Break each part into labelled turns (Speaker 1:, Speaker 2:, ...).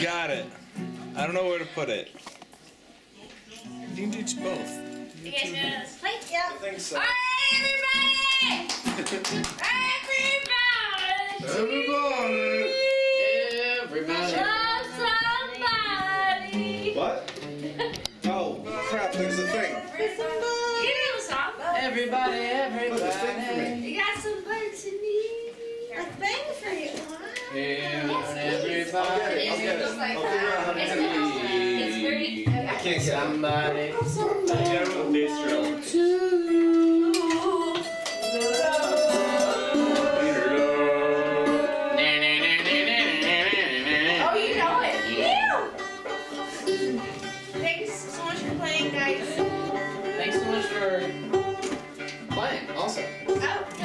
Speaker 1: You got it. I don't know where to put it.
Speaker 2: You can do both.
Speaker 3: You guys gonna play?
Speaker 4: Yeah.
Speaker 2: I think so.
Speaker 3: All right, everybody! everybody!
Speaker 5: Everybody.
Speaker 3: Love somebody!
Speaker 2: What? Oh, crap, there's a thing.
Speaker 3: You know the song.
Speaker 5: Everybody,
Speaker 2: Put the thing for
Speaker 5: everybody.
Speaker 2: me.
Speaker 3: You got somebody to need.
Speaker 4: A thing for you.
Speaker 5: And everybody.
Speaker 2: I'll get it.
Speaker 3: It's like
Speaker 2: I'll figure out how to do it.
Speaker 3: it's very.
Speaker 2: I can't get it.
Speaker 5: Somebody.
Speaker 1: Yeah, bass drum.
Speaker 3: Oh, you know it. You. Thanks so much for playing, guys.
Speaker 5: Thanks so much for playing. Also.
Speaker 3: Oh,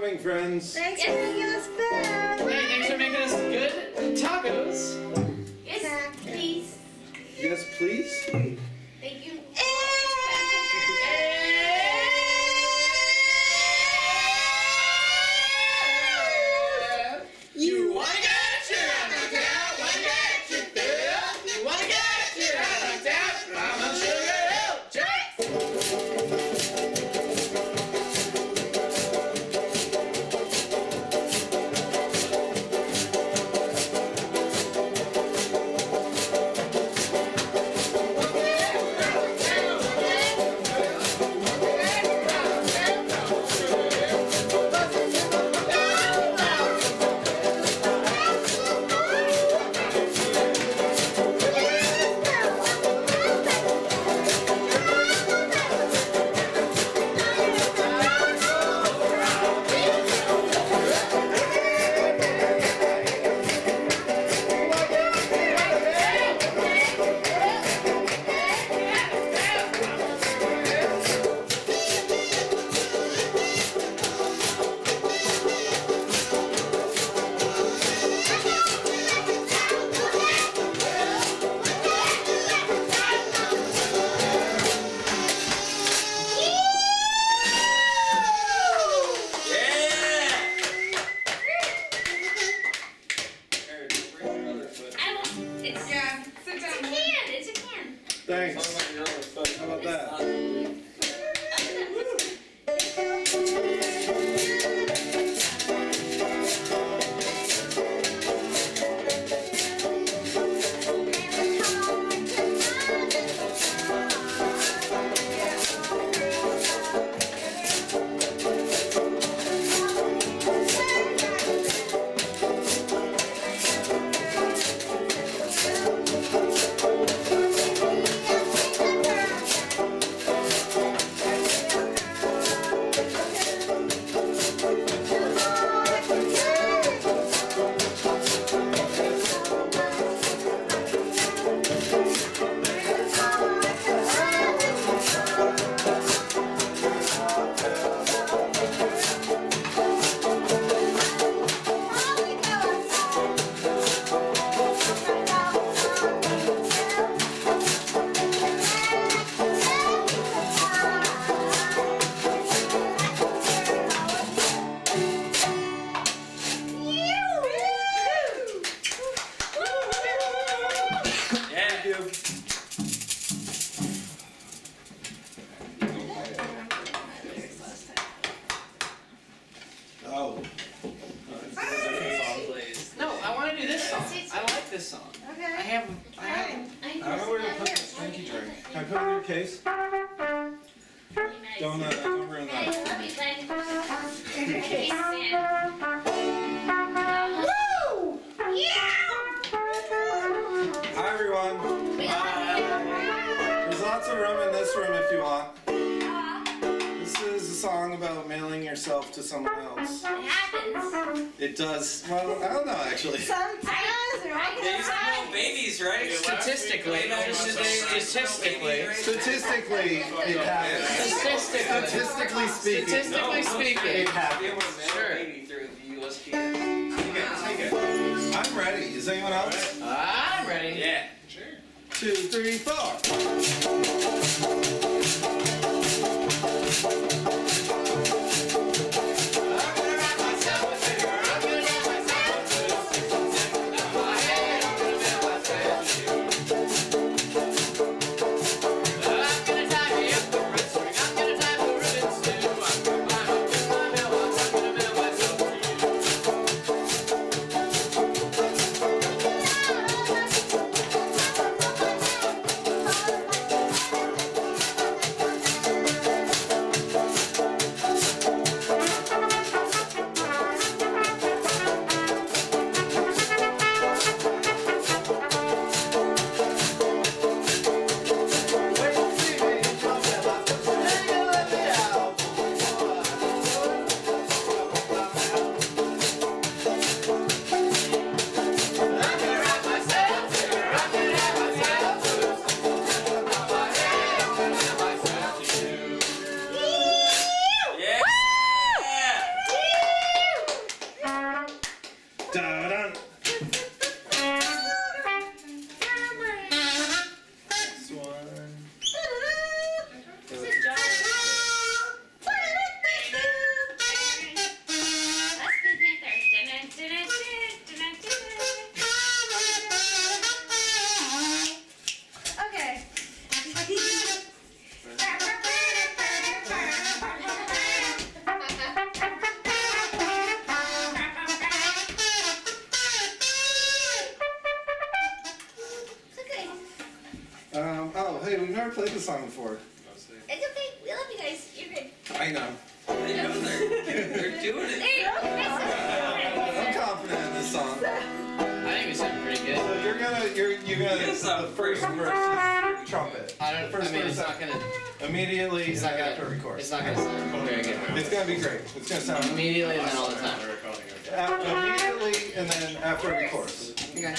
Speaker 3: coming, friends.
Speaker 2: Thanks for
Speaker 4: making us better.
Speaker 5: Hey, thanks for making us good tacos.
Speaker 2: Thanks. Hi, everyone.
Speaker 3: We love you.
Speaker 2: There's lots of room in this room if you want. This is a song about mailing yourself to someone else.
Speaker 3: It happens.
Speaker 2: It does. Well, I don't know actually.
Speaker 4: Sometimes they're all
Speaker 1: They used to be little babies, right?
Speaker 5: Statistically, statistically,
Speaker 2: Statistically, it happens.
Speaker 5: statistically,
Speaker 2: Statistically speaking.
Speaker 5: statistically
Speaker 2: it
Speaker 5: speaking.
Speaker 2: happens.
Speaker 5: Sure.
Speaker 1: baby through the USPS.
Speaker 2: I'm ready. Is anyone else?
Speaker 5: I'm ready.
Speaker 1: Yeah. Sure.
Speaker 2: Two, three, four. Gonna, you're, you're gonna.
Speaker 1: Yes, I'm
Speaker 2: the first verse trumpet.
Speaker 5: I don't.
Speaker 2: First
Speaker 5: I mean,
Speaker 2: verse
Speaker 5: it's not gonna.
Speaker 2: immediately
Speaker 5: It's not gonna.
Speaker 2: after chorus.
Speaker 5: It's not gonna sound very good.
Speaker 2: It's gonna be great. It's gonna sound
Speaker 5: Immediately and then all the time.
Speaker 2: uh, immediately and then after every chorus.
Speaker 5: Okay.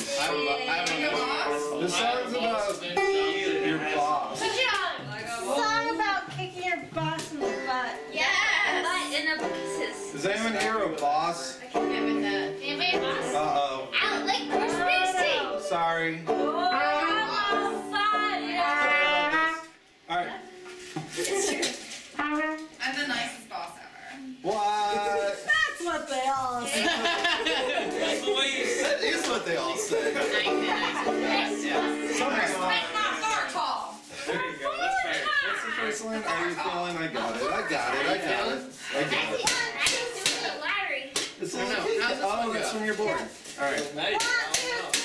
Speaker 3: Nice.
Speaker 5: I have a, I have a boss.
Speaker 3: This song's about your boss.
Speaker 6: Put it on.
Speaker 2: Song about kicking your boss in the butt.
Speaker 6: Yes. But in the kisses.
Speaker 3: Is anyone here a boss? What's the first line? Are you feeling? I got it. I got it. I got it. I got
Speaker 6: I
Speaker 3: it.
Speaker 6: just do the lottery.
Speaker 3: This is oh,
Speaker 5: No, no, how's this
Speaker 3: oh,
Speaker 5: one
Speaker 3: that's from your board. All right.
Speaker 1: Now you-
Speaker 2: One,
Speaker 1: oh,
Speaker 2: two,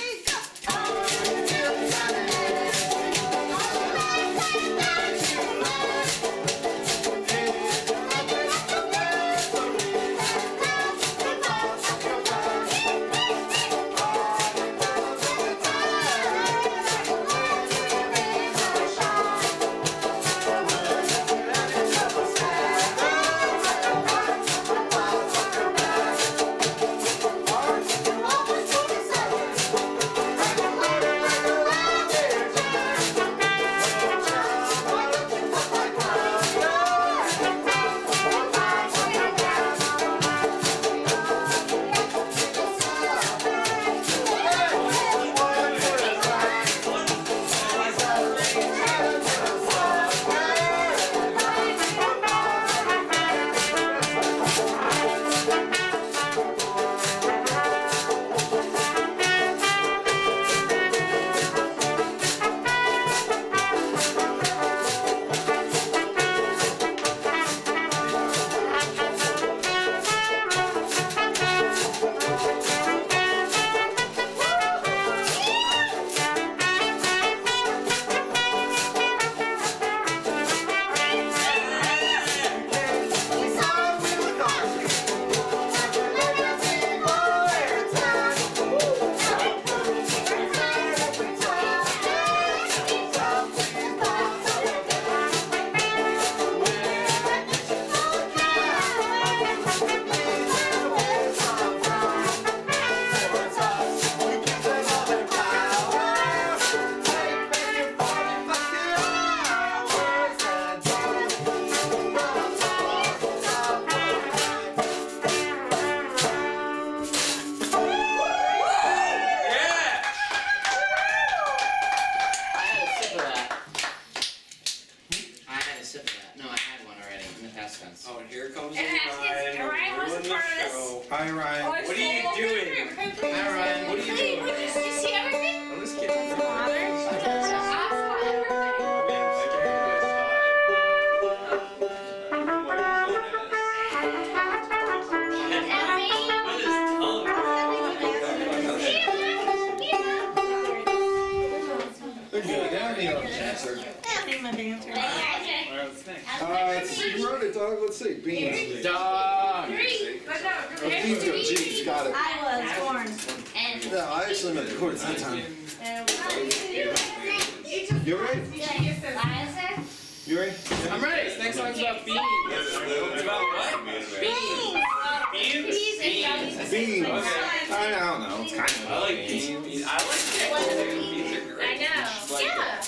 Speaker 3: Beans go. G's got it.
Speaker 2: I was born.
Speaker 6: And
Speaker 3: No, I actually meant the chords that time. You ready?
Speaker 6: Liza?
Speaker 3: You ready?
Speaker 5: I'm ready. This next song's about beans.
Speaker 1: It's about what?
Speaker 5: Beans.
Speaker 1: Beans?
Speaker 6: Beans.
Speaker 3: Beans.
Speaker 1: Okay.
Speaker 3: I don't know. It's kind of
Speaker 1: I like beans. Beans. I like pickles, dude. Beans are
Speaker 6: I
Speaker 1: great.
Speaker 6: know. Yeah.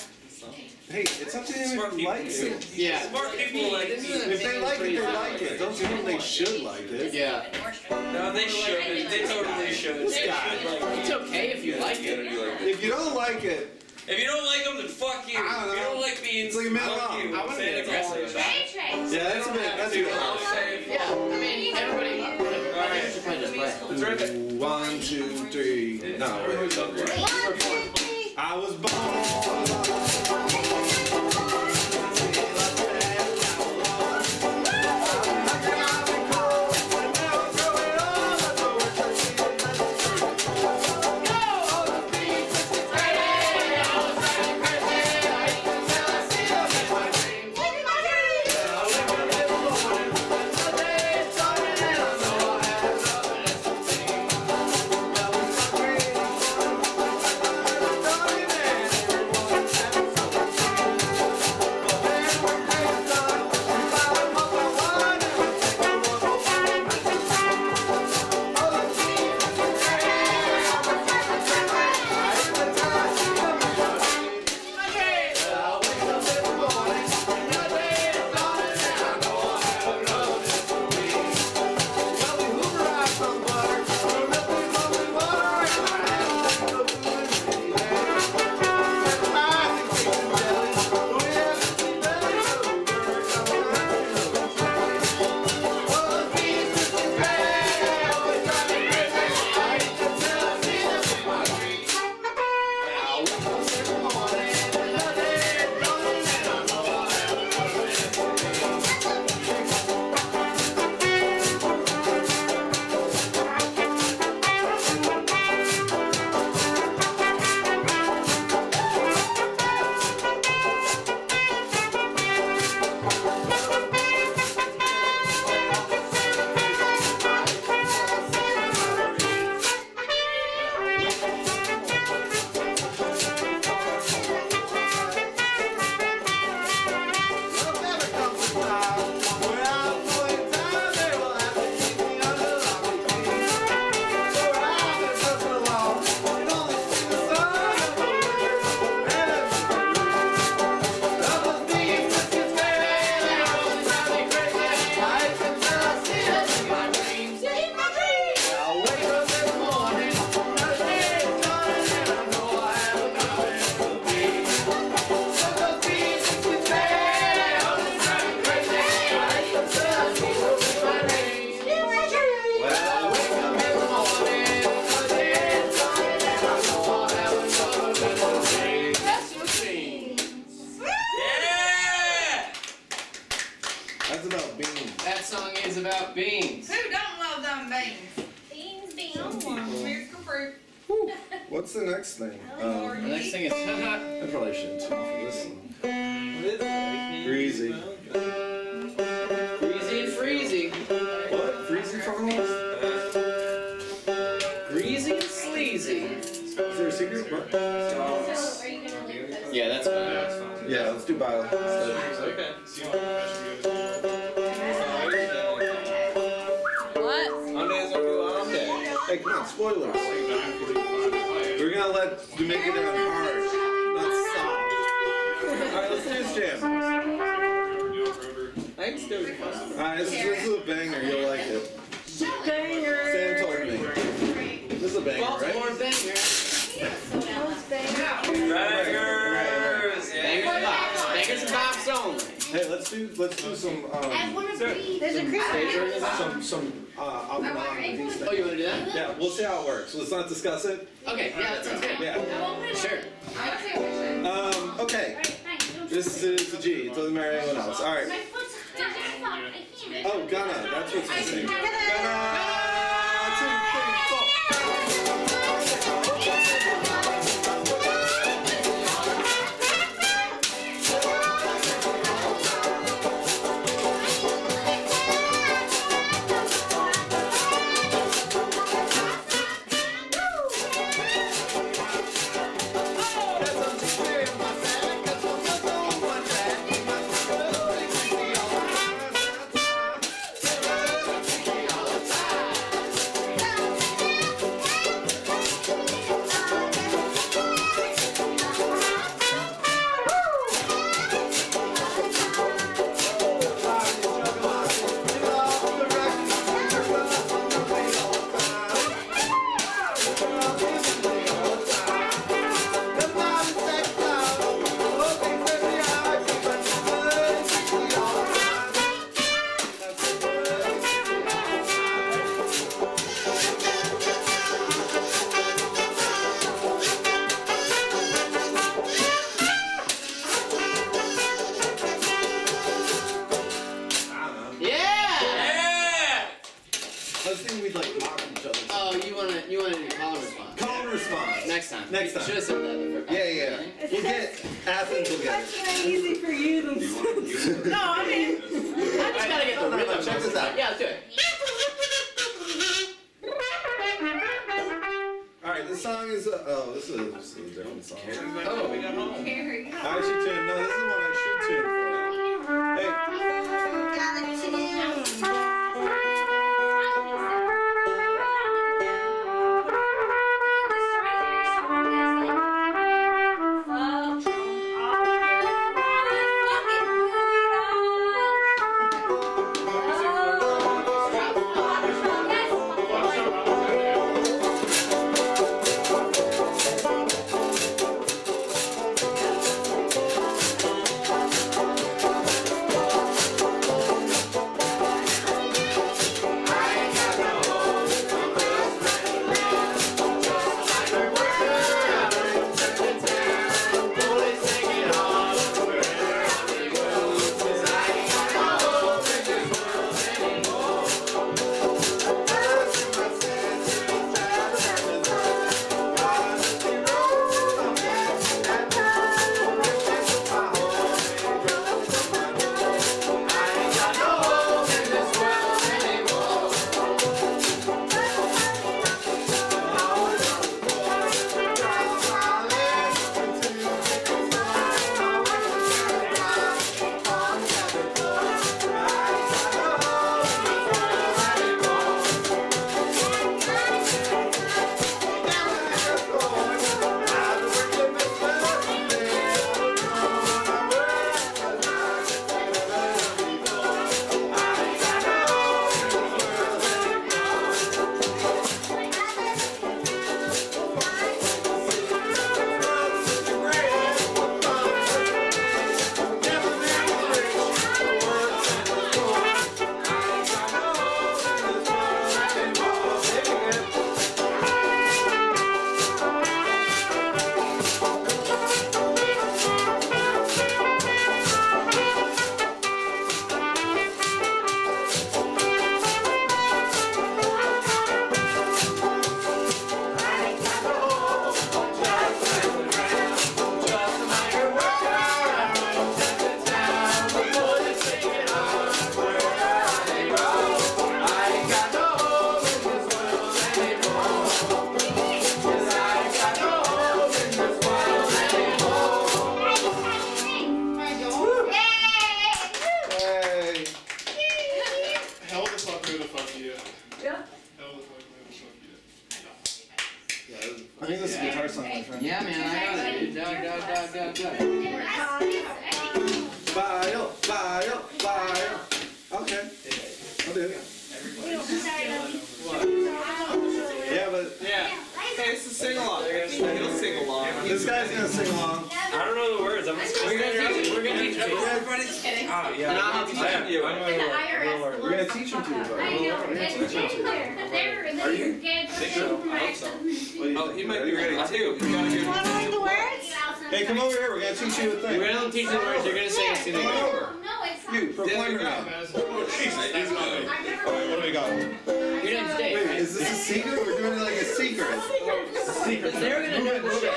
Speaker 3: Hey, it's up to them
Speaker 1: Smart
Speaker 3: if he
Speaker 1: people
Speaker 3: likes it.
Speaker 5: Yeah.
Speaker 1: Smart people like
Speaker 5: This
Speaker 1: beans.
Speaker 3: If they like it, they like it. Don't tell them they should like it.
Speaker 5: Yeah.
Speaker 1: No, they should. They totally should.
Speaker 3: This
Speaker 1: They should like
Speaker 5: It's okay if you like it.
Speaker 3: If you don't like it,
Speaker 1: If you don't like them, then fuck you.
Speaker 3: I don't
Speaker 1: If you
Speaker 3: know.
Speaker 1: don't like beans,
Speaker 3: It's like a middle
Speaker 1: fuck
Speaker 3: ground.
Speaker 1: you.
Speaker 5: I wanna be
Speaker 1: Santa
Speaker 5: aggressive
Speaker 1: Claus.
Speaker 5: about
Speaker 6: Ray Trace.
Speaker 3: yeah, that's a bit. That's a
Speaker 1: Dude,
Speaker 3: bit.
Speaker 1: I'll say,
Speaker 5: Yeah. I mean, everybody. Everybody should play just play.
Speaker 1: Let's rip it.
Speaker 3: One, two, three. No, wait.
Speaker 2: One, two, That's
Speaker 3: about beans. That song is about
Speaker 6: beans.
Speaker 3: Who don't love them beans? Beans,
Speaker 6: beans. American fruit.
Speaker 2: What's the next thing? Um,
Speaker 5: the next thing is
Speaker 2: I probably shouldn't tune for this one. Greasy.
Speaker 5: Greasy and freezy.
Speaker 2: What? Freezy
Speaker 5: Greasy and sleazy.
Speaker 2: Is there a secret? What?
Speaker 5: Yeah, that's fine.
Speaker 2: Yeah, let's do bio.
Speaker 1: Okay.
Speaker 2: Spoilers. We're gonna let you make it down hard, not soft. Alright, let's do this jam.
Speaker 1: I can still.
Speaker 2: Alright, this, is- this is a banger, you'll like it.
Speaker 4: Banger.
Speaker 2: Sam told me. This is a banger,
Speaker 5: Baltimore
Speaker 2: right?
Speaker 5: banger.
Speaker 1: Bangers!
Speaker 5: Bangers and
Speaker 1: Yeah.
Speaker 5: bops. Bangers and bops only.
Speaker 2: Hey, let's do let's do some um.
Speaker 4: There's a creature.
Speaker 2: some some uh alcohol and these
Speaker 5: Oh, you wanna do that?
Speaker 2: Yeah, we'll see how it works. Let's not discuss it.
Speaker 5: Okay, yeah, that sounds good.
Speaker 2: Yeah.
Speaker 3: I won't put it
Speaker 5: Sure.
Speaker 6: I would say a wish.
Speaker 2: Um, okay.
Speaker 3: Alright, fine. Don't
Speaker 2: This is the G. It doesn't matter anyone else. Alright.
Speaker 3: My foot's stuck. I can't.
Speaker 2: Oh, Ghana. That's what's missing. Ghana! Two, three, four. I was thinking we'd like mock each other.
Speaker 5: Oh, you wanna you wanna do call and response?
Speaker 2: Call and response.
Speaker 5: Next time.
Speaker 2: Next time.
Speaker 5: Should have said that. the fir-
Speaker 2: Yeah, yeah. We'll get Athens will get
Speaker 4: That's
Speaker 2: it.
Speaker 4: not easy for you than. No, I mean.
Speaker 5: I just gotta get the rhythm.
Speaker 2: check this out.
Speaker 5: Yeah, let's do it.
Speaker 2: Alright, this song is uh, oh, this is, this is a different song.
Speaker 1: Oh, we got home.
Speaker 6: Carrie.
Speaker 2: I should tune. No, this is the one I should tune for.
Speaker 1: Everybody's kidding. Oh, yeah.
Speaker 5: And I'll help you.
Speaker 1: I am you. I'm
Speaker 3: The IRS.
Speaker 2: We're gonna teach him to.
Speaker 3: I
Speaker 2: But
Speaker 3: know, it's there. Are you?
Speaker 1: Think so? I hope so. Oh, he might be ready too. He's gotta hear.
Speaker 4: Want to learn the words?
Speaker 2: Hey, come over here. We're gonna teach you a thing.
Speaker 5: We're gonna teach the words. You're gonna sing it to
Speaker 3: No,
Speaker 5: me.
Speaker 3: no, it's oh, not.
Speaker 2: You, proclaimer now.
Speaker 3: I've never
Speaker 2: Alright, what do we got?
Speaker 5: You're gonna stay.
Speaker 2: Wait, is this a secret? We're doing it like a secret. Secret.
Speaker 5: They're gonna know the shit.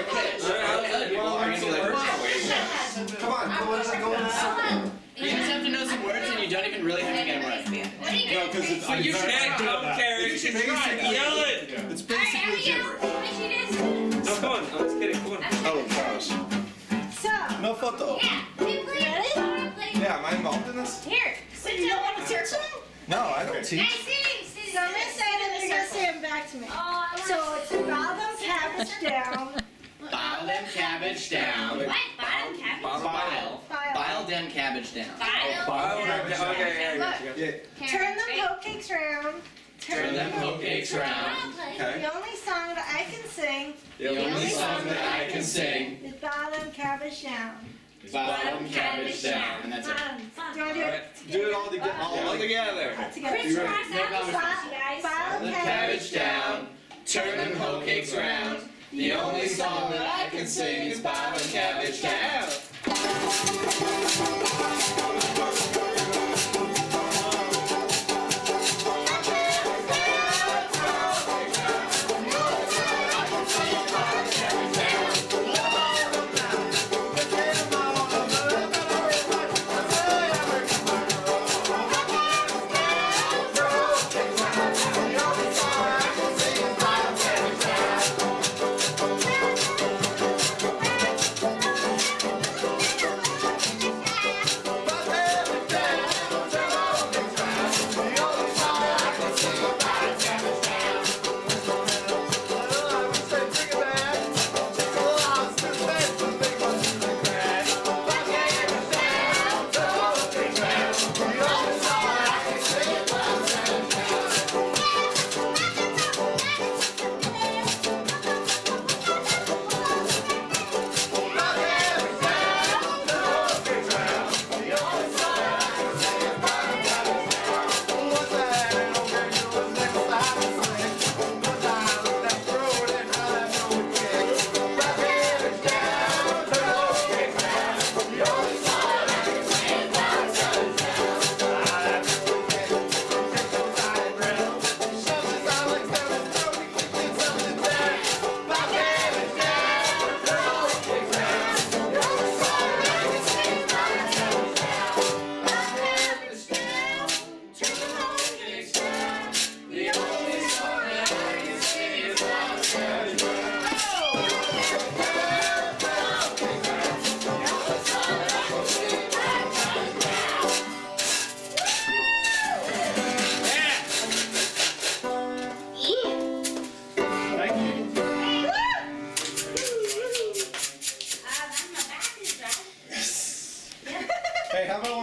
Speaker 5: Other people are gonna be
Speaker 2: Come on, go in, go in.
Speaker 5: You just have to know some words and you don't even really have to get them right.
Speaker 3: What are you
Speaker 2: No,
Speaker 3: gonna
Speaker 2: because it's,
Speaker 1: You
Speaker 2: it's,
Speaker 1: can't come, Carrie. You should try. Yell it.
Speaker 2: it's basically
Speaker 3: Abby,
Speaker 2: gibberish.
Speaker 3: what she did.
Speaker 1: No, come on. I'm just kidding. Come on.
Speaker 2: Oh gosh.
Speaker 4: So,
Speaker 2: No photo.
Speaker 3: Yeah,
Speaker 2: involved in this?
Speaker 3: Here, sit down in a circle.
Speaker 2: No, I don't teach.
Speaker 3: Guys, sit, sit,
Speaker 4: so I'm gonna say them, you're gonna say them back to me.
Speaker 3: Oh, I
Speaker 4: So
Speaker 3: wanna-
Speaker 4: it's bottom cabbage down,
Speaker 5: File them cabbage down.
Speaker 3: What? Bottom cabbage?
Speaker 5: File.
Speaker 4: file.
Speaker 5: File them cabbage down.
Speaker 3: File.
Speaker 1: Oh, okay. Okay.
Speaker 3: Look,
Speaker 2: Yeah.
Speaker 4: Turn them
Speaker 3: Carrie,
Speaker 4: hoe cakes round.
Speaker 5: Turn them hoe cakes round.
Speaker 2: Okay.
Speaker 4: The only song that I can sing
Speaker 5: The only song that I can sing.
Speaker 4: is bottom cabbage down.
Speaker 5: Bottom cabbage down. And that's it.
Speaker 4: Bottom. Do you do it?
Speaker 2: Do it all together.
Speaker 1: All
Speaker 2: All
Speaker 1: together.
Speaker 4: All together.
Speaker 3: Crisscross
Speaker 5: No
Speaker 3: applesauce, guys.
Speaker 4: File
Speaker 5: The
Speaker 4: cabbage
Speaker 5: cabbage down. Turn them hoe cakes round. The only song that I can sing is bottom cabbage down.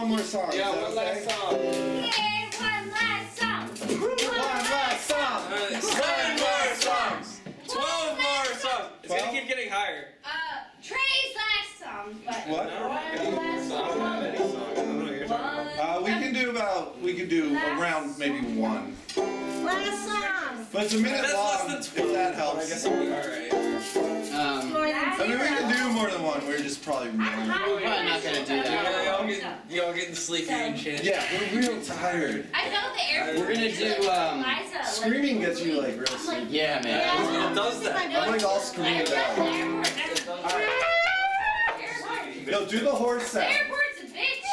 Speaker 2: One more song?
Speaker 1: Yeah, one
Speaker 2: okay?
Speaker 1: last song.
Speaker 3: Yeah, one last song.
Speaker 2: One last song.
Speaker 1: Alright, Seven more songs. Twelve more songs. It's gonna keep getting higher.
Speaker 3: Uh, Trey's last song, but
Speaker 2: What?
Speaker 3: one last
Speaker 1: I don't song. I don't know what you're talking about.
Speaker 2: Uh, we can do about, we could do around maybe one.
Speaker 4: Last song.
Speaker 2: But it's a minute
Speaker 1: That's
Speaker 2: long,
Speaker 1: less than
Speaker 2: if that helps.
Speaker 1: I
Speaker 2: helps.
Speaker 1: guess I'll be alright.
Speaker 5: Um,
Speaker 4: More than
Speaker 2: I mean, we
Speaker 4: zero.
Speaker 2: can do more than one, we're just probably more.
Speaker 5: we're probably not gonna do that.
Speaker 1: Y'all getting, y'all getting sleepy and shit.
Speaker 2: Yeah, we're real tired.
Speaker 3: I felt the air.
Speaker 5: We're gonna do, um,
Speaker 3: Liza,
Speaker 2: Screaming gets you like real sleepy.
Speaker 5: Yeah, man.
Speaker 1: It does that.
Speaker 2: I'm like all screamed out.
Speaker 3: Airport.
Speaker 2: Yo, do the horse
Speaker 3: The
Speaker 2: sound.
Speaker 3: airport's a bitch.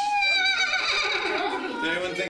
Speaker 2: Did anyone think